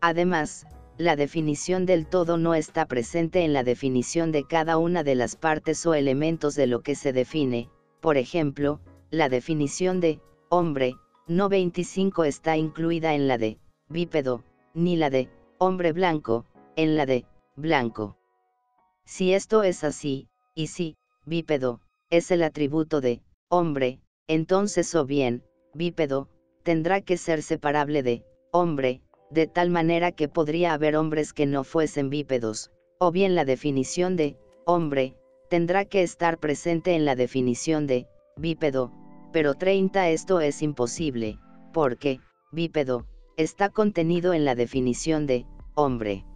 Además, la definición del todo no está presente en la definición de cada una de las partes o elementos de lo que se define, por ejemplo, la definición de, hombre, no 25 está incluida en la de, bípedo, ni la de, hombre blanco, en la de, blanco. Si esto es así, y si, bípedo, es el atributo de, hombre, entonces o bien, bípedo, tendrá que ser separable de, hombre, de tal manera que podría haber hombres que no fuesen bípedos, o bien la definición de, hombre, tendrá que estar presente en la definición de, bípedo, pero 30 esto es imposible, porque, bípedo, está contenido en la definición de, hombre.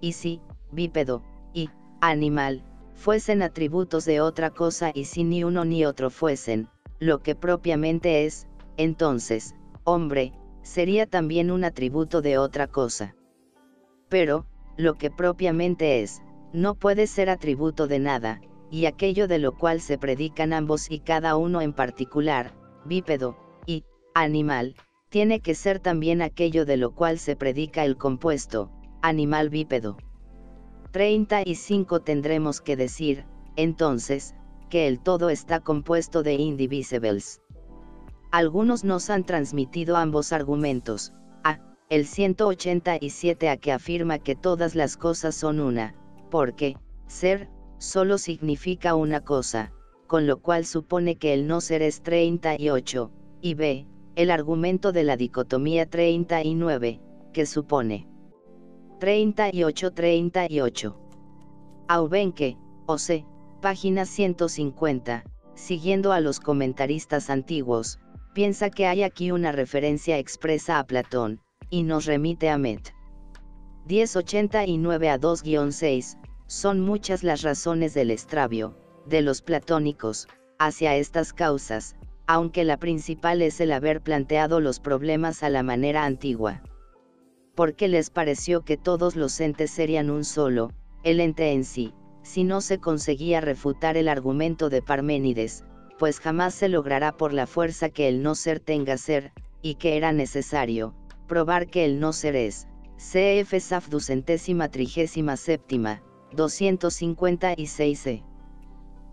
Y si, bípedo, y, animal, fuesen atributos de otra cosa y si ni uno ni otro fuesen, lo que propiamente es, entonces, hombre, sería también un atributo de otra cosa. Pero, lo que propiamente es, no puede ser atributo de nada, y aquello de lo cual se predican ambos y cada uno en particular, bípedo, y, animal, tiene que ser también aquello de lo cual se predica el compuesto, animal bípedo. 35 tendremos que decir, entonces, que el todo está compuesto de indivisibles. Algunos nos han transmitido ambos argumentos, a, el 187 a que afirma que todas las cosas son una, porque, ser, solo significa una cosa, con lo cual supone que el no ser es 38, y b, el argumento de la dicotomía 39, que supone 38-38. Aubenque, O.C., página 150, siguiendo a los comentaristas antiguos, piensa que hay aquí una referencia expresa a Platón, y nos remite a Met. 1089 a 2-6, son muchas las razones del extravio, de los platónicos, hacia estas causas, aunque la principal es el haber planteado los problemas a la manera antigua porque les pareció que todos los entes serían un solo, el ente en sí, si no se conseguía refutar el argumento de Parménides, pues jamás se logrará por la fuerza que el no ser tenga ser, y que era necesario, probar que el no ser es, cf. Saf trigésima séptima, 256e.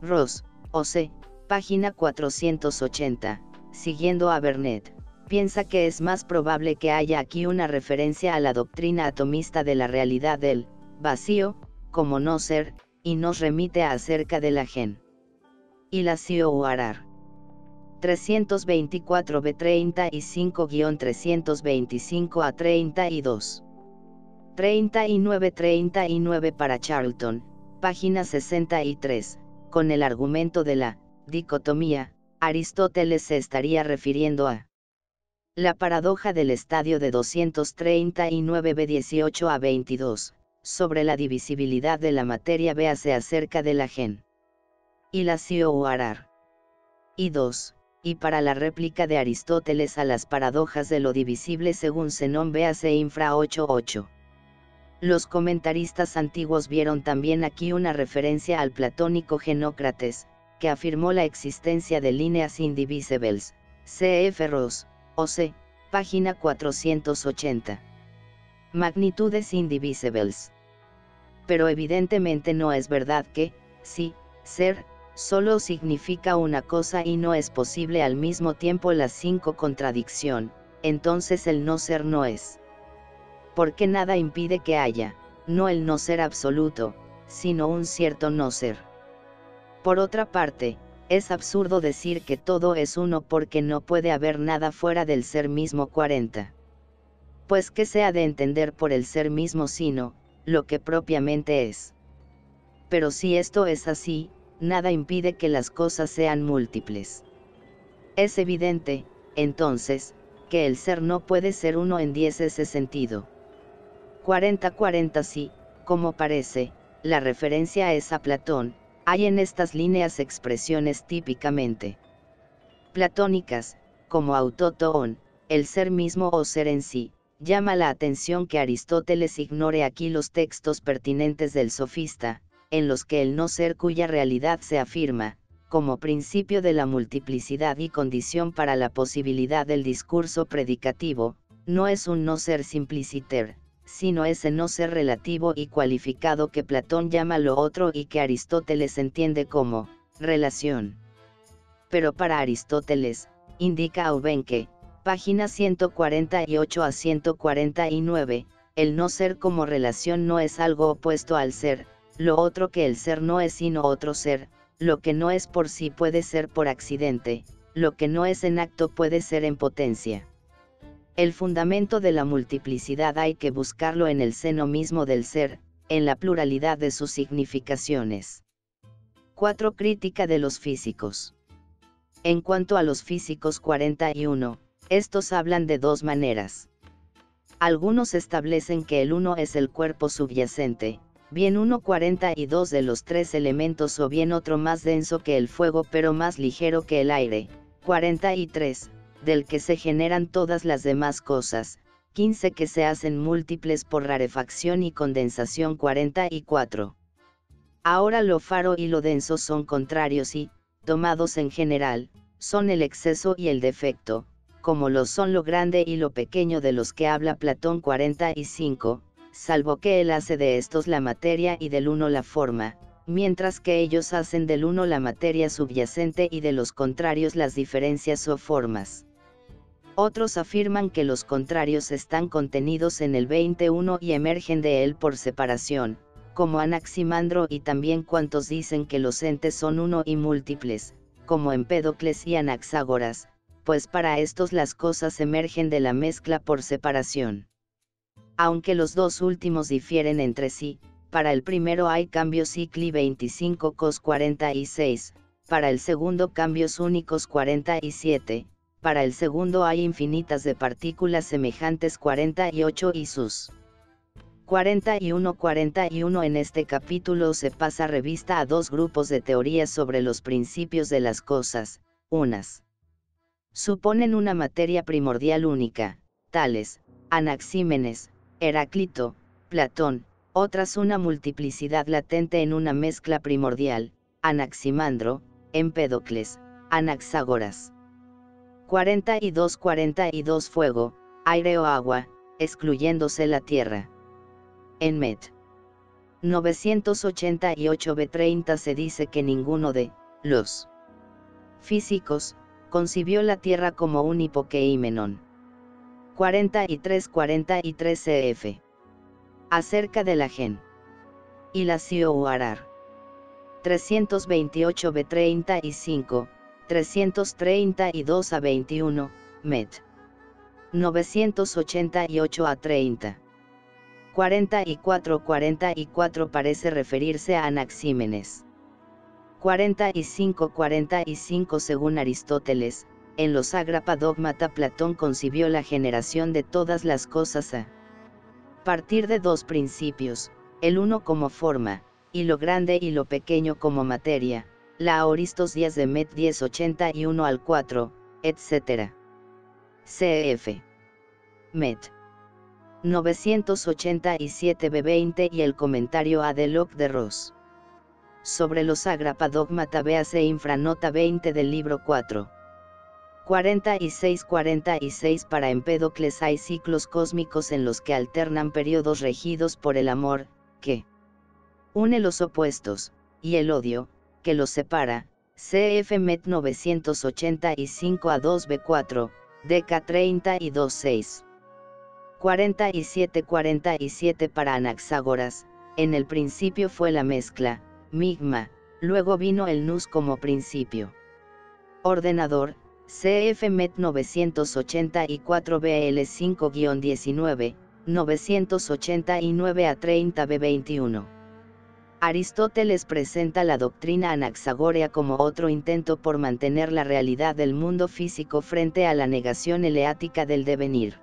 Ross, O.C., página 480, siguiendo a Bernet piensa que es más probable que haya aquí una referencia a la doctrina atomista de la realidad del vacío, como no ser, y nos remite a acerca de la gen. Y la Uarar. 324 b 35-325 a 32. 39-39 para Charlton, página 63, con el argumento de la dicotomía, Aristóteles se estaría refiriendo a la paradoja del estadio de 239 B18 a 22, sobre la divisibilidad de la materia véase acerca de la gen. Y la Sioarar. Y 2. Y para la réplica de Aristóteles a las paradojas de lo divisible según Zenón véase infra 88. Los comentaristas antiguos vieron también aquí una referencia al platónico Genócrates, que afirmó la existencia de líneas indivisibles, C.F. Ross, o.C., página 480. Magnitudes indivisibles. Pero evidentemente no es verdad que, si, ser, solo significa una cosa y no es posible al mismo tiempo las cinco contradicción, entonces el no ser no es. Porque nada impide que haya, no el no ser absoluto, sino un cierto no ser. Por otra parte, es absurdo decir que todo es uno porque no puede haber nada fuera del ser mismo 40. Pues que se ha de entender por el ser mismo sino, lo que propiamente es. Pero si esto es así, nada impide que las cosas sean múltiples. Es evidente, entonces, que el ser no puede ser uno en 10 ese sentido. 40-40 sí, como parece, la referencia es a Platón, hay en estas líneas expresiones típicamente platónicas, como autotoon, el ser mismo o ser en sí, llama la atención que Aristóteles ignore aquí los textos pertinentes del sofista, en los que el no ser cuya realidad se afirma, como principio de la multiplicidad y condición para la posibilidad del discurso predicativo, no es un no ser simpliciter, sino ese no ser relativo y cualificado que Platón llama lo otro y que Aristóteles entiende como relación. Pero para Aristóteles, indica Aubenque, página 148 a 149, el no ser como relación no es algo opuesto al ser, lo otro que el ser no es sino otro ser, lo que no es por sí puede ser por accidente, lo que no es en acto puede ser en potencia. El fundamento de la multiplicidad hay que buscarlo en el seno mismo del ser, en la pluralidad de sus significaciones. 4. Crítica de los físicos. En cuanto a los físicos 41, Estos hablan de dos maneras. Algunos establecen que el uno es el cuerpo subyacente, bien uno cuarenta y dos de los tres elementos o bien otro más denso que el fuego pero más ligero que el aire, 43, del que se generan todas las demás cosas, 15 que se hacen múltiples por rarefacción y condensación 44. Ahora lo faro y lo denso son contrarios y, tomados en general, son el exceso y el defecto, como lo son lo grande y lo pequeño de los que habla Platón 45, salvo que él hace de estos la materia y del uno la forma, mientras que ellos hacen del uno la materia subyacente y de los contrarios las diferencias o formas. Otros afirman que los contrarios están contenidos en el 21 y emergen de él por separación, como Anaximandro y también cuantos dicen que los entes son uno y múltiples, como Empédocles y Anaxágoras, pues para estos las cosas emergen de la mezcla por separación. Aunque los dos últimos difieren entre sí, para el primero hay cambios cicli 25 cos 46, para el segundo cambios únicos 47, para el segundo hay infinitas de partículas semejantes 48 y sus 41 41 en este capítulo se pasa revista a dos grupos de teorías sobre los principios de las cosas, unas suponen una materia primordial única, tales, Anaxímenes, Heráclito, Platón, otras una multiplicidad latente en una mezcla primordial, Anaximandro, Empédocles, Anaxágoras. 42 42 Fuego, aire o agua, excluyéndose la tierra. En Met. 988 B30 se dice que ninguno de los físicos concibió la tierra como un hipoqueimenon. 43-43 CF. Acerca de la gen. Y la Uarar. 328 B35, 332 a 21, Met. 988 a 30. 44-44 parece referirse a Anaxímenes. 45-45 según Aristóteles, en los Agrapa Dogmata Platón concibió la generación de todas las cosas a partir de dos principios, el uno como forma, y lo grande y lo pequeño como materia, la Aoristos Díaz de Met 1081 al 4, etc. CF. Met. 987 B20 y el comentario a de de Ross. Sobre los Agrapa Dogmata véase infranota 20 del libro 4. 46-46 Para Empédocles. Hay ciclos cósmicos en los que alternan periodos regidos por el amor, que une los opuestos, y el odio, que los separa, CF Met 985 a 2B4, DK 32 6. 47-47 para Anaxágoras, en el principio fue la mezcla, Migma, luego vino el NUS como principio. Ordenador, CFMET 984 BL5-19, 989 a 30 B21. Aristóteles presenta la doctrina anaxagórea como otro intento por mantener la realidad del mundo físico frente a la negación eleática del devenir.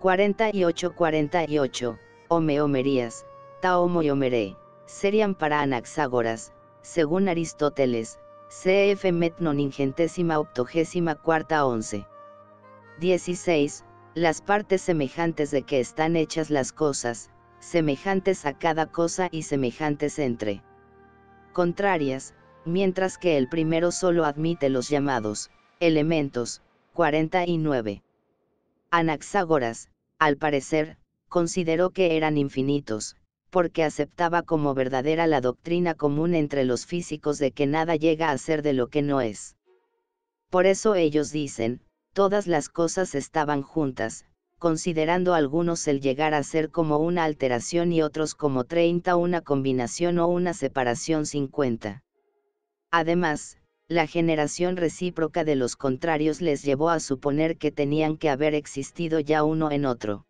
48-48, Homeomerías, Taomoyomeré, serían para Anaxágoras, según Aristóteles, CF Metnon ingentésima octogésima cuarta once. 16. Las partes semejantes de que están hechas las cosas, semejantes a cada cosa y semejantes entre contrarias, mientras que el primero solo admite los llamados elementos. 49. Anaxágoras, al parecer, consideró que eran infinitos, porque aceptaba como verdadera la doctrina común entre los físicos de que nada llega a ser de lo que no es. Por eso ellos dicen, todas las cosas estaban juntas, considerando algunos el llegar a ser como una alteración y otros como 30 una combinación o una separación 50. Además, la generación recíproca de los contrarios les llevó a suponer que tenían que haber existido ya uno en otro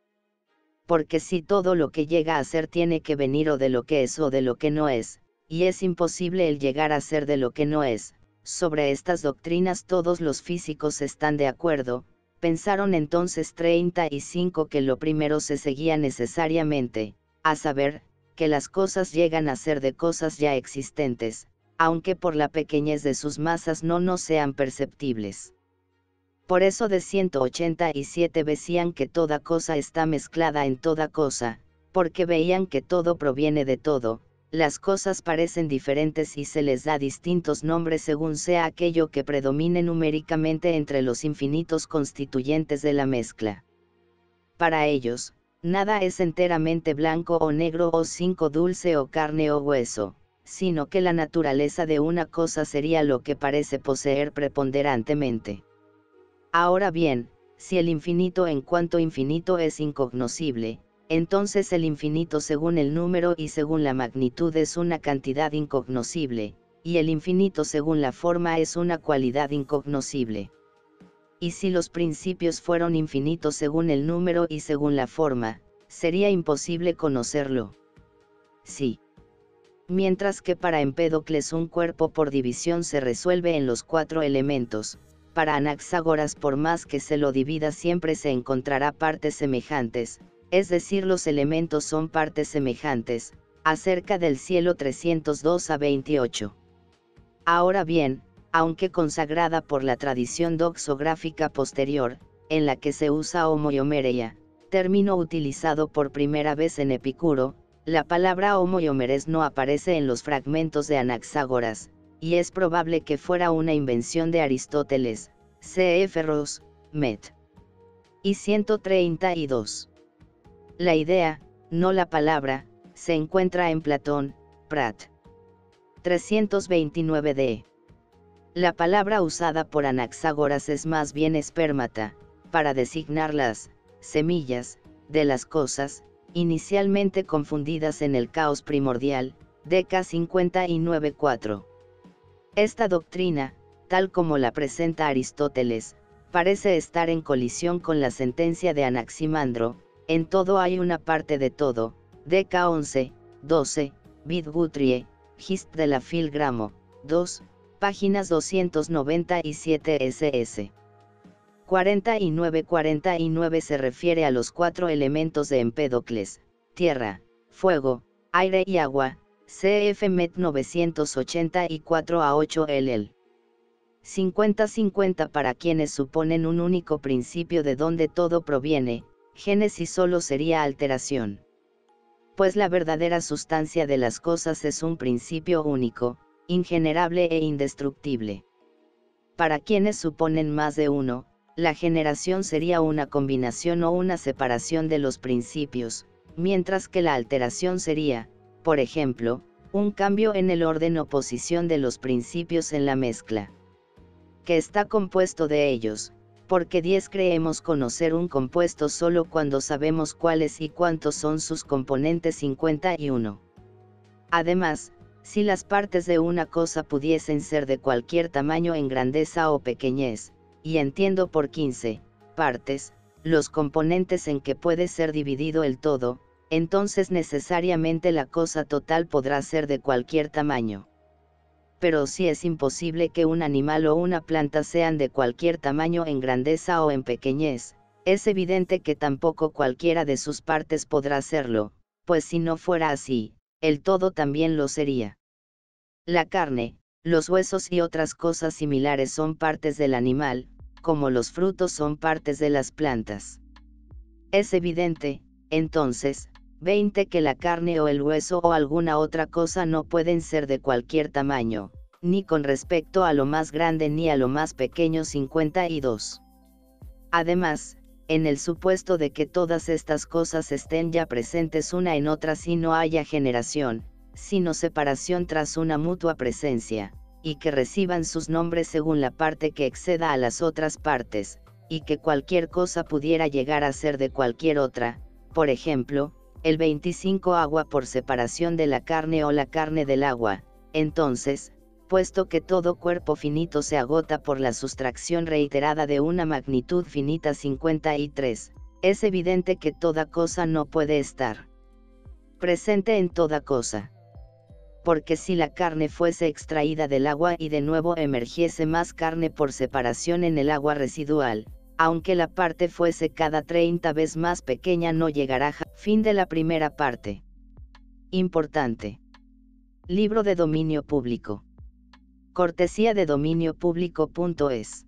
porque si todo lo que llega a ser tiene que venir o de lo que es o de lo que no es, y es imposible el llegar a ser de lo que no es, sobre estas doctrinas todos los físicos están de acuerdo, Pensaron entonces 35 que lo primero se seguía necesariamente, a saber, que las cosas llegan a ser de cosas ya existentes, aunque por la pequeñez de sus masas no nos sean perceptibles. Por eso de 187 decían que toda cosa está mezclada en toda cosa, porque veían que todo proviene de todo, las cosas parecen diferentes y se les da distintos nombres según sea aquello que predomine numéricamente entre los infinitos constituyentes de la mezcla. Para ellos, nada es enteramente blanco o negro o cinco dulce o carne o hueso, sino que la naturaleza de una cosa sería lo que parece poseer preponderantemente. Ahora bien, si el infinito en cuanto infinito es incognoscible, entonces el infinito según el número y según la magnitud es una cantidad incognoscible, y el infinito según la forma es una cualidad incognoscible. Y si los principios fueron infinitos según el número y según la forma, sería imposible conocerlo. Sí. Mientras que para Empédocles un cuerpo por división se resuelve en los cuatro elementos, para Anaxágoras por más que se lo divida siempre se encontrará partes semejantes, es decir los elementos son partes semejantes, acerca del cielo 302 a 28. Ahora bien, aunque consagrada por la tradición doxográfica posterior, en la que se usa homoiomereia, término utilizado por primera vez en Epicuro, la palabra homoiomeres no aparece en los fragmentos de Anaxágoras, y es probable que fuera una invención de Aristóteles, C.F. Ross, Met. Y 132. La idea, no la palabra, se encuentra en Platón, Prat. 329d. La palabra usada por Anaxágoras es más bien espermata, para designar las semillas de las cosas, inicialmente confundidas en el caos primordial, DK 59.4. Esta doctrina, tal como la presenta Aristóteles, parece estar en colisión con la sentencia de Anaximandro, en todo hay una parte de todo, DK 11, 12, Gutrie, Gist de la Filgramo, 2, páginas 297 SS. 49-49 se refiere a los cuatro elementos de Empédocles, tierra, fuego, aire y agua, CF Met 984 a 8 LL. 50-50 para quienes suponen un único principio de donde todo proviene, Génesis solo sería alteración. Pues la verdadera sustancia de las cosas es un principio único, ingenerable e indestructible. Para quienes suponen más de uno, la generación sería una combinación o una separación de los principios, mientras que la alteración sería, por ejemplo, un cambio en el orden o posición de los principios en la mezcla. Que está compuesto de ellos, porque 10 creemos conocer un compuesto solo cuando sabemos cuáles y cuántos son sus componentes 51. Además, si las partes de una cosa pudiesen ser de cualquier tamaño en grandeza o pequeñez, y entiendo por 15 partes, los componentes en que puede ser dividido el todo, entonces necesariamente la cosa total podrá ser de cualquier tamaño. Pero si es imposible que un animal o una planta sean de cualquier tamaño en grandeza o en pequeñez, es evidente que tampoco cualquiera de sus partes podrá serlo, pues si no fuera así, el todo también lo sería. La carne, los huesos y otras cosas similares son partes del animal, como los frutos son partes de las plantas. Es evidente, entonces, 20 que la carne o el hueso o alguna otra cosa no pueden ser de cualquier tamaño, ni con respecto a lo más grande ni a lo más pequeño 52. Además, en el supuesto de que todas estas cosas estén ya presentes una en otra si no haya generación, sino separación tras una mutua presencia, y que reciban sus nombres según la parte que exceda a las otras partes, y que cualquier cosa pudiera llegar a ser de cualquier otra, por ejemplo, el 25 agua por separación de la carne o la carne del agua, entonces, puesto que todo cuerpo finito se agota por la sustracción reiterada de una magnitud finita 53, es evidente que toda cosa no puede estar presente en toda cosa. Porque si la carne fuese extraída del agua y de nuevo emergiese más carne por separación en el agua residual, aunque la parte fuese cada 30 veces más pequeña no llegará. Fin de la primera parte. Importante. Libro de dominio público. Cortesía de dominio público.es.